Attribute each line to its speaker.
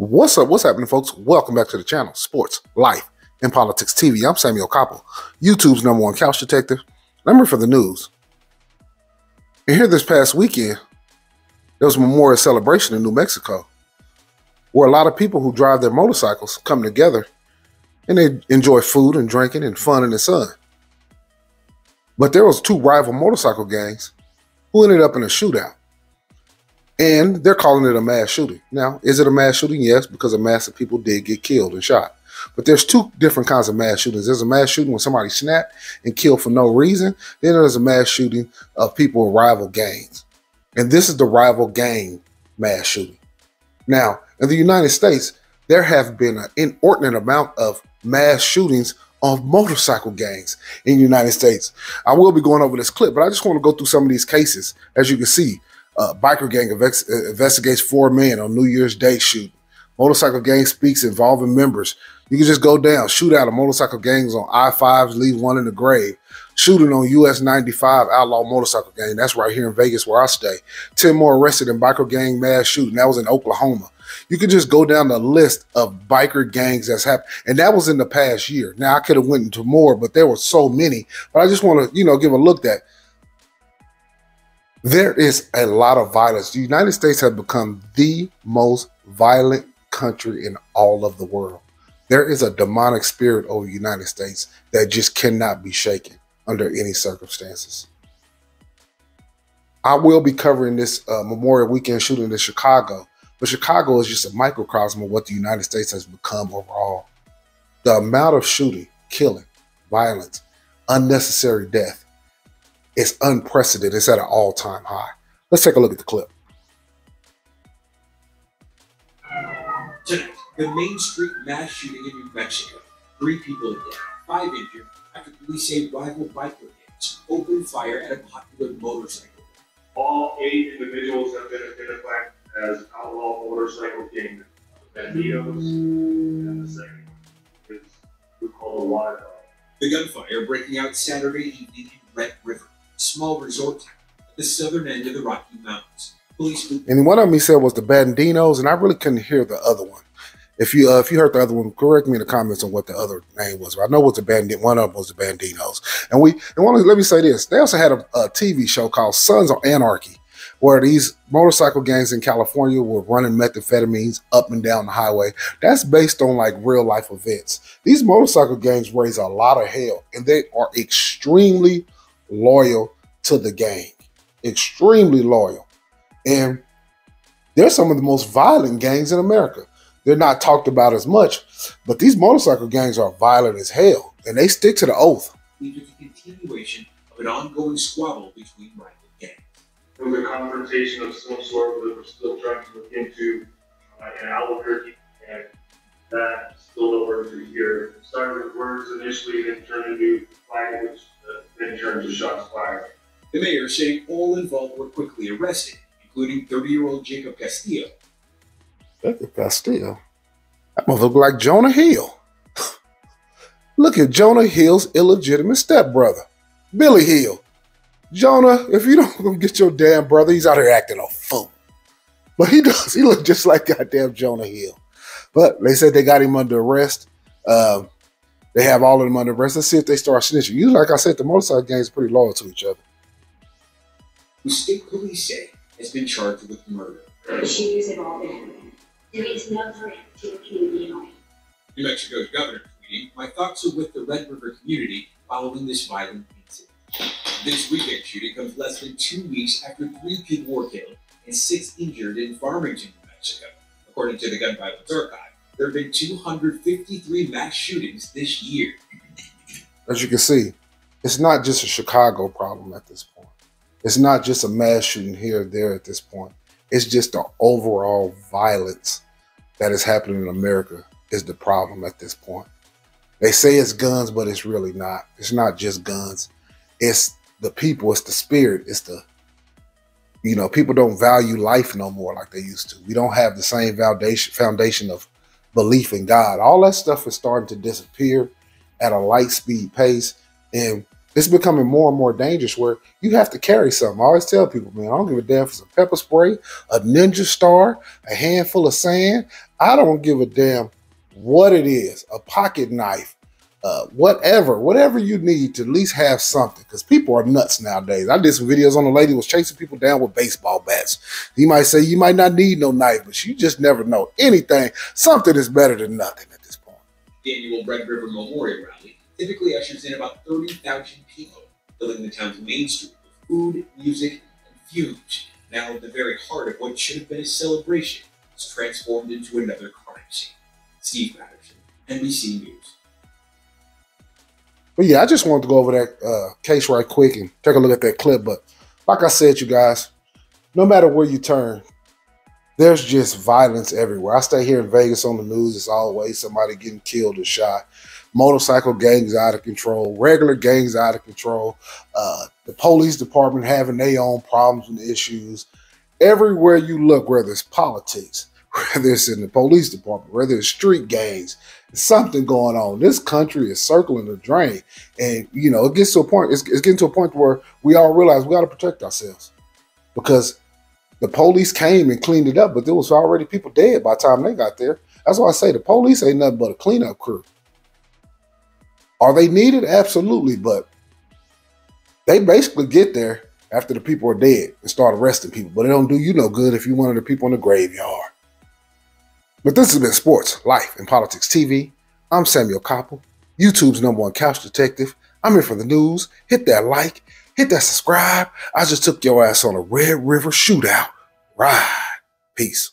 Speaker 1: What's up? What's happening, folks? Welcome back to the channel, Sports, Life, and Politics TV. I'm Samuel Koppel, YouTube's number one couch detective. Number for the news. And here this past weekend, there was a memorial celebration in New Mexico, where a lot of people who drive their motorcycles come together and they enjoy food and drinking and fun in the sun. But there was two rival motorcycle gangs who ended up in a shootout and they're calling it a mass shooting. Now, is it a mass shooting? Yes, because a mass of people did get killed and shot. But there's two different kinds of mass shootings. There's a mass shooting when somebody snapped and killed for no reason. Then there's a mass shooting of people in rival gangs. And this is the rival gang mass shooting. Now, in the United States, there have been an inordinate amount of mass shootings of motorcycle gangs in the United States. I will be going over this clip, but I just want to go through some of these cases. As you can see, uh, biker gang investigates four men on New Year's Day shoot. Motorcycle gang speaks involving members. You can just go down, shoot out of motorcycle gangs on I-5s, leave one in the grave. Shooting on US 95 outlaw motorcycle gang. That's right here in Vegas where I stay. 10 more arrested in biker gang mass shooting. That was in Oklahoma. You could just go down the list of biker gangs that's happened. And that was in the past year. Now I could have went into more, but there were so many. But I just want to, you know, give a look at there is a lot of violence. The United States has become the most violent country in all of the world. There is a demonic spirit over the United States that just cannot be shaken under any circumstances. I will be covering this uh, Memorial Weekend shooting in Chicago, but Chicago is just a microcosm of what the United States has become overall. The amount of shooting, killing, violence, unnecessary death it's unprecedented. It's at an all time high. Let's take a look at the clip.
Speaker 2: Tonight, the Main Street mass shooting in New Mexico. Three people dead, five injured after police say rival biker gangs opened fire at a popular motorcycle.
Speaker 3: All eight individuals have been identified as outlaw motorcycle gang Bandidos, and the second one is we call the water dog.
Speaker 2: The gunfire breaking out Saturday evening in Red River small resort at the southern end of the Rocky Mountains. Police
Speaker 1: and one of them he said was the Bandinos, and I really couldn't hear the other one. If you uh, if you heard the other one, correct me in the comments on what the other name was. I know it was the bandit. One of them was the Bandinos, and we and one. Let me say this: they also had a, a TV show called Sons of Anarchy, where these motorcycle gangs in California were running methamphetamines up and down the highway. That's based on like real life events. These motorcycle gangs raise a lot of hell, and they are extremely loyal to the gang, extremely loyal. And they're some of the most violent gangs in America. They're not talked about as much, but these motorcycle gangs are violent as hell, and they stick to the oath.
Speaker 2: Lead to the continuation of an ongoing squabble between rival gangs.
Speaker 3: There was a confrontation of some sort that we're still trying to look into uh, in Albuquerque, and that still over to here. started with words initially, then turned into language in terms of shots fired.
Speaker 2: The mayor saying all involved were quickly arrested, including 30-year-old Jacob Castillo.
Speaker 1: Jacob Castillo? That must look like Jonah Hill. look at Jonah Hill's illegitimate stepbrother, Billy Hill. Jonah, if you don't get your damn brother, he's out here acting a fool. But he does. He looks just like goddamn Jonah Hill. But they said they got him under arrest. Um, they have all of them under arrest. Let's see if they start snitching. Usually, like I said, the motorcycle gangs are pretty loyal to each other.
Speaker 2: Who state police say has been charged with murder.
Speaker 4: Shooters have all been There is no threat to the community
Speaker 2: New Mexico's governor tweeting, My thoughts are with the Red River community following this violent incident. This weekend shooting comes less than two weeks after three people were killed and six injured in Farmington, New Mexico, according to the Gun Violence Archive there have been 253 mass shootings this year.
Speaker 1: As you can see, it's not just a Chicago problem at this point. It's not just a mass shooting here or there at this point. It's just the overall violence that is happening in America is the problem at this point. They say it's guns, but it's really not. It's not just guns. It's the people, it's the spirit, it's the you know, people don't value life no more like they used to. We don't have the same foundation foundation of belief in God. All that stuff is starting to disappear at a light speed pace. And it's becoming more and more dangerous where you have to carry something. I always tell people, man, I don't give a damn if it's a pepper spray, a ninja star, a handful of sand. I don't give a damn what it is a pocket knife, uh, whatever, whatever you need to at least have something because people are nuts nowadays. I did some videos on a lady was chasing people down with baseball bats. You might say you might not need no knife, but you just never know. Anything, something is better than nothing at this point.
Speaker 2: The annual Red River Memorial Rally typically ushers in about 30,000 people, filling the town's main street with food, music, and fumes. Now at the very heart of what should have been a celebration is transformed into another crime scene. Steve Patterson, NBC News.
Speaker 1: But yeah, I just wanted to go over that uh, case right quick and take a look at that clip. But like I said, you guys, no matter where you turn, there's just violence everywhere. I stay here in Vegas on the news. It's always somebody getting killed or shot. Motorcycle gangs out of control. Regular gangs out of control. Uh, the police department having their own problems and issues. Everywhere you look, whether it's politics, whether it's in the police department, whether it's street gangs, something going on. This country is circling the drain. And, you know, it gets to a point, it's, it's getting to a point where we all realize we got to protect ourselves because the police came and cleaned it up, but there was already people dead by the time they got there. That's why I say the police ain't nothing but a cleanup crew. Are they needed? Absolutely. But they basically get there after the people are dead and start arresting people. But it don't do you no good if you're one of the people in the graveyard. But this has been Sports, Life, and Politics TV. I'm Samuel Koppel, YouTube's number one couch detective. I'm here for the news. Hit that like, hit that subscribe. I just took your ass on a Red River shootout. Ride. Peace.